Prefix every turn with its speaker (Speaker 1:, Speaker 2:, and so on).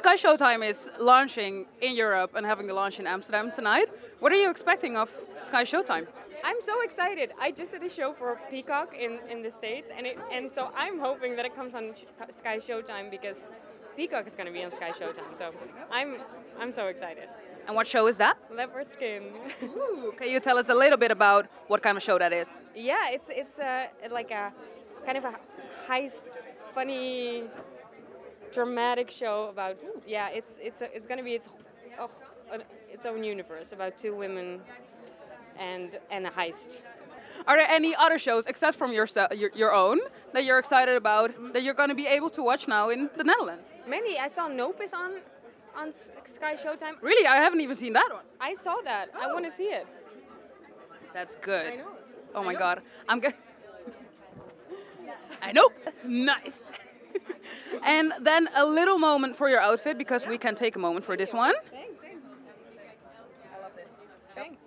Speaker 1: SkyShowtime is launching in Europe and having a launch in Amsterdam tonight. What are you expecting of SkyShowtime?
Speaker 2: I'm so excited. I just did a show for Peacock in, in the States, and it, and so I'm hoping that it comes on Sky Showtime because Peacock is going to be on SkyShowtime. So I'm I'm so excited.
Speaker 1: And what show is that?
Speaker 2: Leopard Skin.
Speaker 1: Ooh, can you tell us a little bit about what kind of show that is?
Speaker 2: Yeah, it's it's uh, like a kind of a heist, funny, dramatic show about. Yeah, it's it's a, it's going to be its oh, its own universe about two women and and a heist.
Speaker 1: Are there any other shows except from your, your, your own that you're excited about that you're going to be able to watch now in the Netherlands?
Speaker 2: Many. I saw Nope is on on SkyShowtime.
Speaker 1: Really? I haven't even seen that one.
Speaker 2: I saw that. Oh. I want to see it.
Speaker 1: That's good.
Speaker 2: I know.
Speaker 1: Oh
Speaker 2: I
Speaker 1: my
Speaker 2: know.
Speaker 1: god. I'm good. I know. Nice. And then a little moment for your outfit because we can take a moment for this one.
Speaker 2: Thanks, thanks. I love this. Thanks.